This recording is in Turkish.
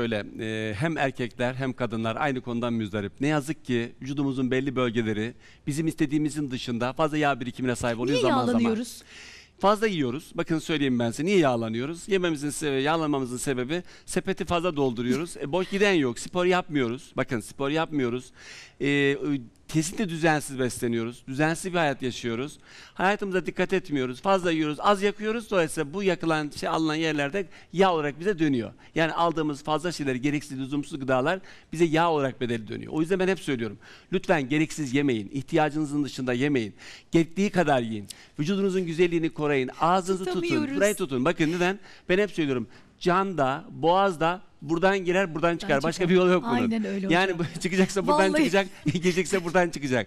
Böyle e, hem erkekler hem kadınlar aynı konudan müzdarip. Ne yazık ki vücudumuzun belli bölgeleri bizim istediğimizin dışında fazla yağ birikimine sahip oluyor Niye zaman zaman. yağlanıyoruz? Fazla yiyoruz. Bakın söyleyeyim ben size. Niye yağlanıyoruz? Yememizin sebebi, yağlanmamızın sebebi sepeti fazla dolduruyoruz. E, boş giden yok. Spor yapmıyoruz. Bakın spor yapmıyoruz. E, kesinlikle düzensiz besleniyoruz. Düzensiz bir hayat yaşıyoruz. Hayatımıza dikkat etmiyoruz. Fazla yiyoruz. Az yakıyoruz. Dolayısıyla bu yakılan, şey alınan yerlerde yağ olarak bize dönüyor. Yani aldığımız fazla şeyler, gereksiz, lüzumsuz gıdalar bize yağ olarak bedeli dönüyor. O yüzden ben hep söylüyorum. Lütfen gereksiz yemeyin. İhtiyacınızın dışında yemeyin. Gerektiği kadar yiyin. Vücudunuzun güzelliğini koruyun. Ağzınızı tutun. Burayı tutun. Bakın neden? Ben hep söylüyorum. Canda, boğazda buradan girer, buradan çıkar. Başka bir yol yok bunun. Aynen öyle Yani hocam. bu- çıkacaksa buradan Vallahi. çıkacak, girecekse buradan çıkacak.